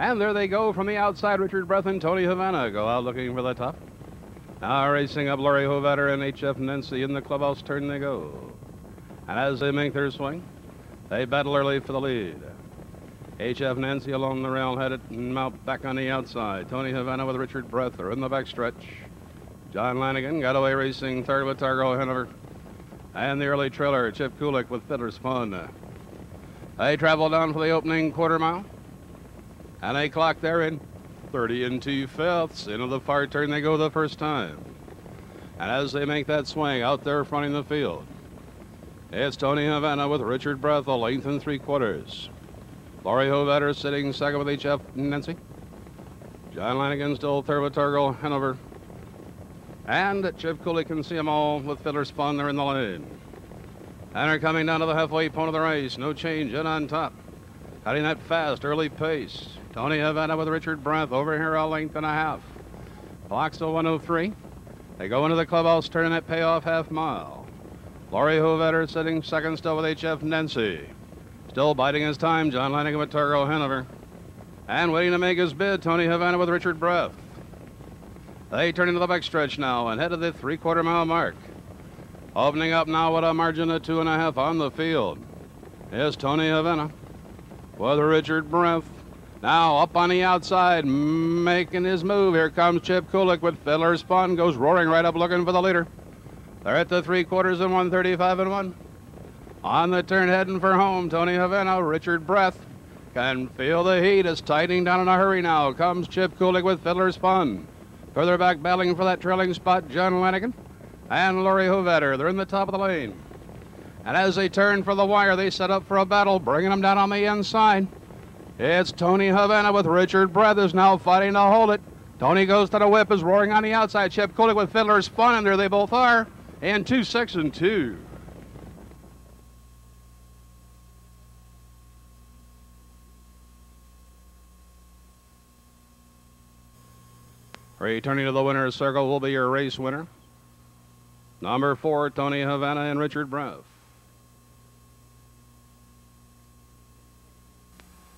And there they go from the outside. Richard Breath and Tony Avana go out looking for the top. Now racing up Laurie Hovetter and H.F. Nancy in the clubhouse turn they go. And as they make their swing, they battle early for the lead. H.F. Nancy along the rail headed and Mount back on the outside. Tony Havana with Richard Breath are in the backstretch. John Lanigan got away racing third with Targo Hanover. And the early trailer, Chip Kulik with Fiddler's Fun. They travel down for the opening quarter mile. And they clock there in 30 and 2 fifths. Into the far turn they go the first time. And as they make that swing out there fronting the field, it's Tony Avana with Richard Breath, a length and three quarters. Laurie Hovetter sitting second with H.F. Nancy. John Lanigan still third with Targo Hanover. And Chip Cooley can see them all with Fiddler's Fun. They're in the lane. And they're coming down to the halfway point of the race. No change in on top. Cutting that fast, early pace. Tony Avana with Richard Breath over here a length and a half. Clock still 103. They go into the clubhouse, that payoff half mile. Laurie Hovetter sitting second still with H.F. Nancy. Still biding his time, John Lanigan with Targo Hanover. And waiting to make his bid, Tony Avana with Richard Breath. They turn into the backstretch now and head to the three-quarter mile mark. Opening up now with a margin of two and a half on the field is Tony Avana with Richard Breath. Now up on the outside, making his move. Here comes Chip Kulik with Fiddler's Fun. Goes roaring right up looking for the leader. They're at the three quarters and 135 and one. On the turn heading for home, Tony Avana, Richard Breath. Can feel the heat. It's tightening down in a hurry now. Comes Chip Kulik with Fiddler's Fun. Further back, battling for that trailing spot, John Lanigan and Laurie Hovetter. They're in the top of the lane. And as they turn for the wire, they set up for a battle, bringing them down on the inside. It's Tony Avana with Richard Brothers now fighting to hold it. Tony goes to the whip, is roaring on the outside. Chip Kulik with Fiddler's Fun, and there they both are. And two, six, and two. Returning to the winner's circle will be your race winner. Number four, Tony Avana and Richard Breath.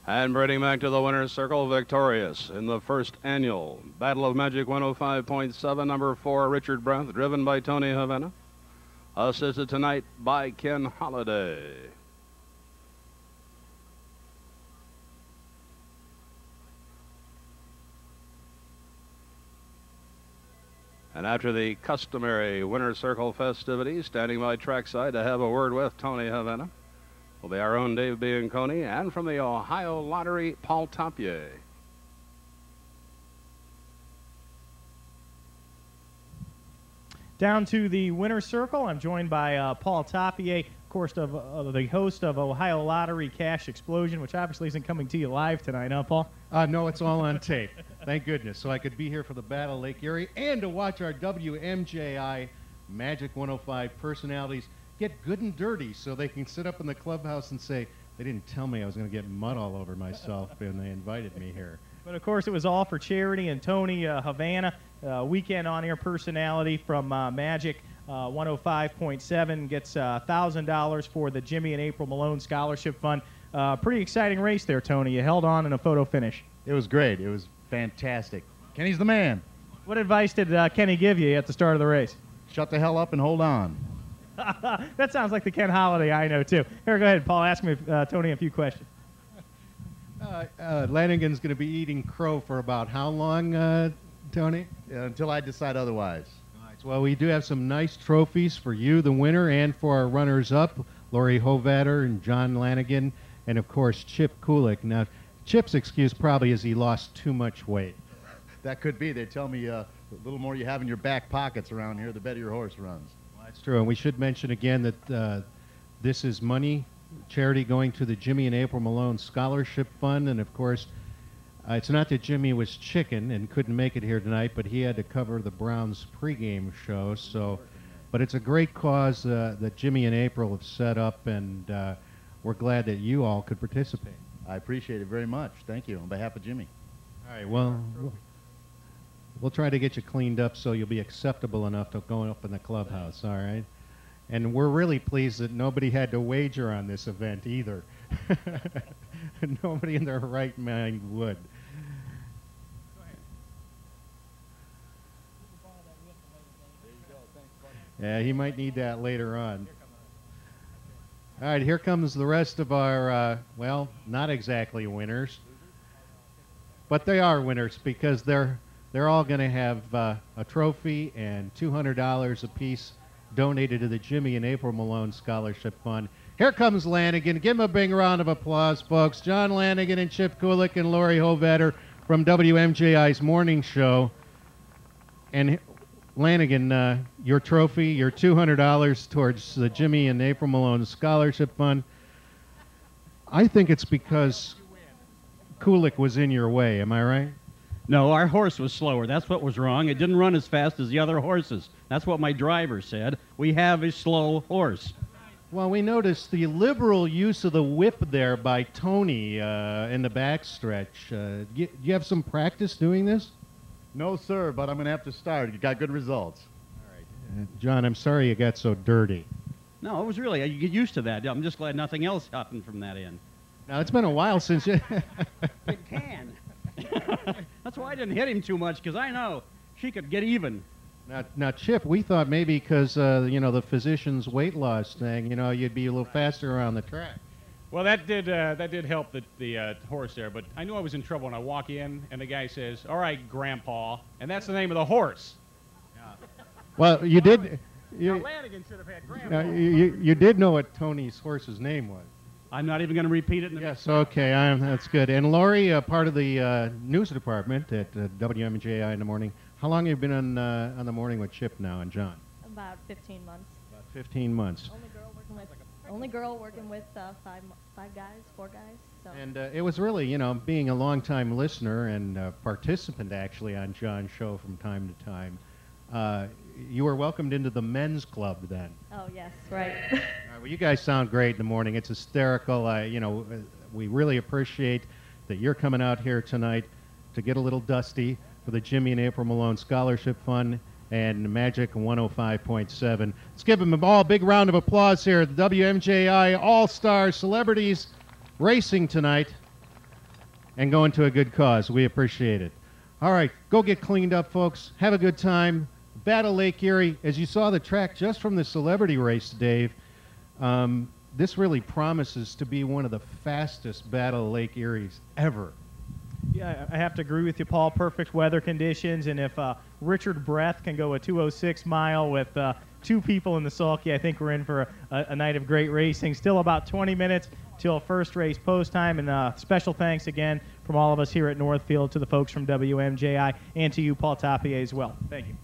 And bringing back to the winner's circle, victorious in the first annual Battle of Magic 105.7, number four, Richard Breath, driven by Tony Avana. Assisted tonight by Ken Holliday. And after the customary winter circle festivities, standing by trackside to have a word with Tony Avana will be our own Dave Bianconi, and from the Ohio Lottery, Paul Topier. Down to the winner's circle, I'm joined by uh, Paul Topier, of course, of, uh, the host of Ohio Lottery Cash Explosion, which obviously isn't coming to you live tonight, huh, Paul? Uh, no, it's all on tape. Thank goodness. So I could be here for the Battle of Lake Erie and to watch our WMJI Magic 105 personalities get good and dirty so they can sit up in the clubhouse and say, they didn't tell me I was going to get mud all over myself when they invited me here. But of course, it was all for charity. And Tony uh, Avana, uh, weekend on air personality from uh, Magic uh, 105.7, gets $1,000 uh, for the Jimmy and April Malone Scholarship Fund. Uh, pretty exciting race there, Tony. You held on in a photo finish. It was great. It was fantastic. Kenny's the man. What advice did Kenny give you at the start of the race? Shut the hell up and hold on. that sounds like the Ken Holiday I know, too. Here, go ahead, Paul. Ask me, Tony, a few questions. Uh, uh, Lanigan's going to be eating crow for about how long, uh, Tony? until I decide otherwise. All right. Well, we do have some nice trophies for you, the winner, and for our runners-up, Laurie Hovetter and John Lanigan, and of course Chip Kulik. Now, Chip's excuse probably is he lost too much weight. that could be. They tell me uh, the little more you have in your back pockets around here, the better your horse runs. That's true, and we should mention again that uh, this is money charity going to the Jimmy and April Malone Scholarship Fund. And of course, uh, it's not that Jimmy was chicken and couldn't make it here tonight, but he had to cover the Browns pregame show. So, but it's a great cause uh, that Jimmy and April have set up, and uh, we're glad that you all could participate. I appreciate it very much. Thank you on behalf of Jimmy. All right. Well, We'll try to get you cleaned up so you'll be acceptable enough to go up in the clubhouse, all right? And we're really pleased that nobody had to wager on this event either. nobody in their right mind would. Yeah, he might need that later on. All right, here comes the rest of our, uh, well, not exactly winners, but they are winners because they're they're all going to have uh, a trophy and $200 apiece donated to the Jimmy and April Malone Scholarship Fund. Here comes Lanigan. Give him a big round of applause, folks. John Lanigan and Chip Kulik and Lori Hovetter from WMJI's morning show. And Lanigan, uh, your trophy, your $200 towards the Jimmy and April Malone Scholarship Fund. I think it's because Kulik was in your way. Am I right? No, our horse was slower. That's what was wrong. It didn't run as fast as the other horses. That's what my driver said. We have a slow horse. Well, we noticed the liberal use of the whip there by Tony uh, in the backstretch. Uh, do you have some practice doing this? No, sir, but I'm going to have to start. You got good results. Uh, John, I'm sorry you got so dirty. No, it was really, you get used to that. I'm just glad nothing else happened from that end. Now, it's been a while since you. It can. That's why I didn't hit him too much, because I know she could get even. now, now, Chip, we thought maybe because, uh, you know, the physician's weight loss thing, you know, you'd be a little faster around the track. Well, that did uh, that did help the the uh, horse there, but I knew I was in trouble when I walk in, and the guy says, "All right, Grandpa," and that's the name of the horse. Well, you did. You, Lanigan should have had Grandpa. you, you, you did know what Tony's horse's name was. I'm not even going to repeat it. In the Yes, okay, I'm, that's good. And Lori, uh, part of the uh, news department at uh, WMJI in the morning. How long have you been on uh, on the morning with Chip now and John? About 15 months. About 15 months. Only girl working with only girl working with uh, five five guys, four guys. So And uh, it was really, you know, being a longtime listener and uh, participant actually on John's show from time to time. You were welcomed into the men's club then. oh yes, right. All right, well, you guys sound great in the morning. It's hysterical. I, you know, uh, we really appreciate that you're coming out here tonight to get a little dusty for the Jimmy and April Malone Scholarship Fund and Magic 105.7. Let's give them all a big round of applause here the WMJI All Star Celebrities Racing tonight and going to a good cause. We appreciate it. All right, go get cleaned up, folks. Have a good time. Battle Lake Erie, as you saw the track just from the celebrity race, Dave, um, this really promises to be one of the fastest Battle Lake Eries ever. Yeah, I have to agree with you, Paul. Perfect weather conditions, and if uh, Richard Breath can go a 206 mile with uh, two people in the sulky, I think we're in for a, a night of great racing. Still about 20 minutes till first race post time, and uh, special thanks again from all of us here at Northfield to the folks from WMJI and to you, Paul Tapia, as well. Thank you.